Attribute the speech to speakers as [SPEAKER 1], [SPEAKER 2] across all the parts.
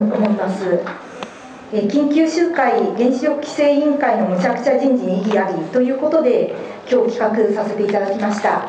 [SPEAKER 1] 思います。緊急集会原子力規制委員会のむちゃくちゃ人事に意義ありということで今日企画させていただきました。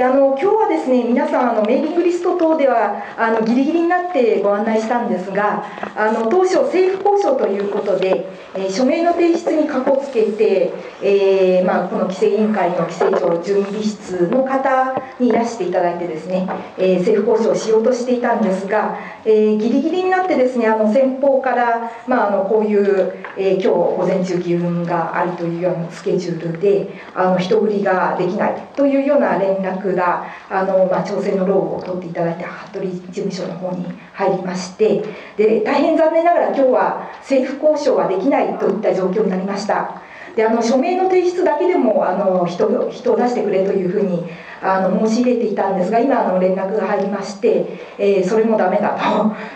[SPEAKER 1] であの今日はですね皆さんあのメーリングリスト等ではあのギリギリになってご案内したんですがあの当初政府交渉ということで、えー署名の提出にかこつけて、えーまあ、この規制委員会の規制庁準備室の方にいらしていただいてですね、えー政府交渉をしようとしていたんですが、えーギリギリになってですねあの先方から、まあ、あのこういう、え今日午前中議運があるというようなスケジュールであの人繰りができないというような連絡があの、まあ、調整の労を取っていただいて服部事務所の方に入りましてで大変残念ながら今日は政府交渉はできないといった状況になりました。であの署名の提出だけでもあの人人を出してくれというふうにあの申し入れていたんですが今あの連絡が入りまして、えーそれもダメだ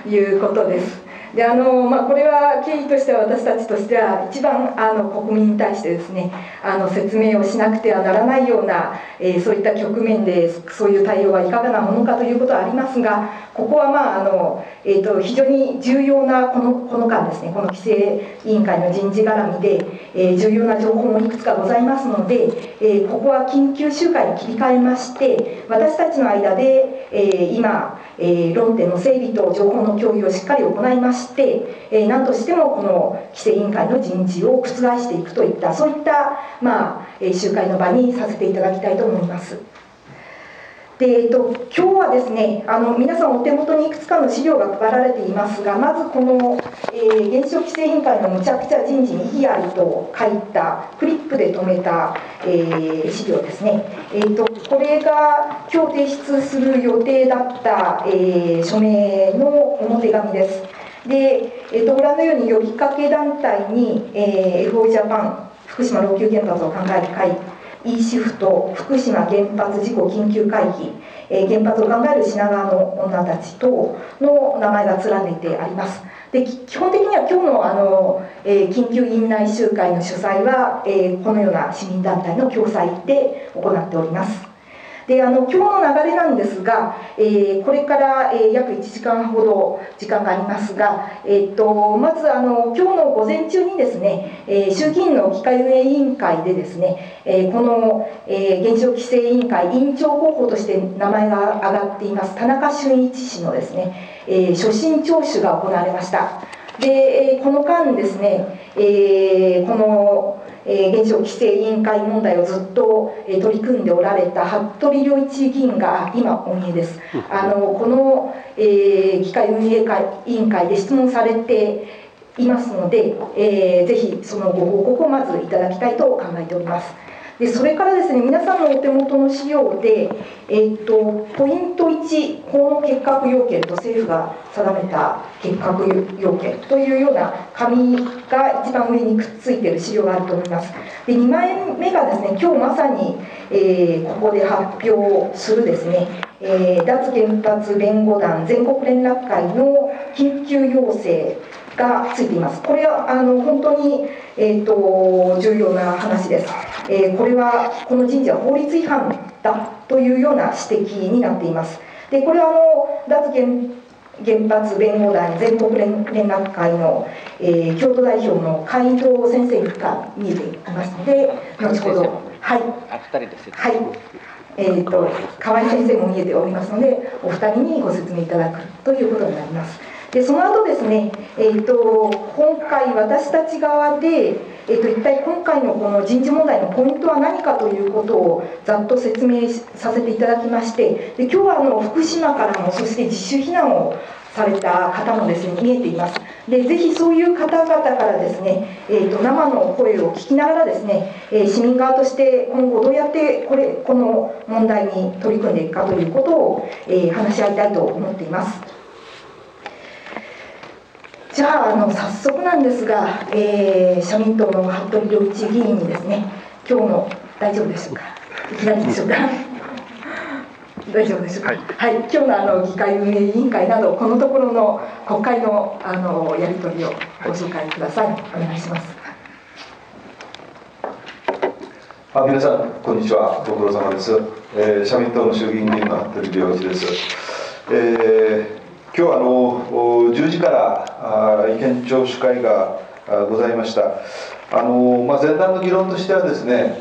[SPEAKER 1] ということです。であのまあ、これは経緯としては私たちとしては一番あの国民に対してですねあの説明をしなくてはならないような、えーそういった局面でそういう対応はいかがなものかということはありますがここは、まああのえー、と非常に重要なこのこの間ですねこの規制委員会の人事絡みで、えー重要な情報もいくつかございますので、えーここは緊急集会に切り替えまして私たちの間で、え今、え論点の整理と情報の共有をしっかり行いまして、してえー何としてもこの規制委員会の人事を覆していくといったそういった、まあえー集会の場にさせていただきたいと思います。でえっと、今日はですねあの皆さんお手元にいくつかの資料が配られていますがまずこの、えー原子力規制委員会のむちゃくちゃ人事に意義ありと書いたクリップで留めた、えー資料ですね、えっとこれが今日提出する予定だった、えー署名の表紙ですで、えっとご覧のように呼びかけ団体に、えー FO ジャパン福島老朽原発を考える会 e シフト福島原発事故緊急会議、えー原発を考える品川の女たち等の名前が連ねてあります。で基本的には今日のあの、えー緊急院内集会の主催は、えーこのような市民団体の共催で行っております。であの今日の流れなんですが、えーこれから、えー約1時間ほど時間がありますが、えー、とまずあの今日の午前中にですね、えー衆議院の機械運営委員会でですね、えこの、えー原子力規制委員会委員長候補として名前が挙がっています田中俊一氏のですね、えー初心聴取が行われました。で、この間ですね、えーこのえー原子力規制委員会問題をずっと、えー取り組んでおられた服部良一議員があ今お見えです。あのこの、えー機械運営会委員会で質問されていますので、えーぜひそのご報告をまずいただきたいと考えておりますでそれからですね皆さんのお手元の資料で、えー、とポイント1法の結核要件と政府が定めた結核要件というような紙が一番上にくっついている資料があると思います。で2枚目がですね今日まさに、えーここで発表するですね、えー脱原発弁護団全国連絡会の緊急要請がついています。これはあの本当に、えー、と重要な話です、えーこれはこの人事は法律違反だというような指摘になっています。でこれはあの脱原原発弁護団全国連連絡会の、えー京都代表の海藤先生が見えていますので後ほどはい
[SPEAKER 2] あ、二人です。
[SPEAKER 1] はい、えー、と河合先生も見えておりますのでお二人にご説明いただくということになりますでその後ですね、えー、と今回私たち側で、えー、と一体今回のこの人事問題のポイントは何かということをざっと説明させていただきましてで今日はあの福島からもそして自主避難をされた方もですね見えています。でぜひそういう方々からですね、えー、と生の声を聞きながらですね、えー市民側として今後どうやってこれこの問題に取り組んでいくかということを、えー話し合いたいと思っています。じゃああの早速なんですが、えー社民党の服部良一議員にですね今日の大丈夫でしょうか？いきなりでしょうか？大丈夫でしょうか？はい、今日のあの議会運営委員会などこのところの国会のあのやり取りをご紹介ください。お願いします。
[SPEAKER 3] あ皆さん、こんにちは。ご苦労様です。えー社民党の衆議院議員の服部良一です。えー今日はあの10時から意見聴取会がございました。あのまあ、前段の議論としてはですね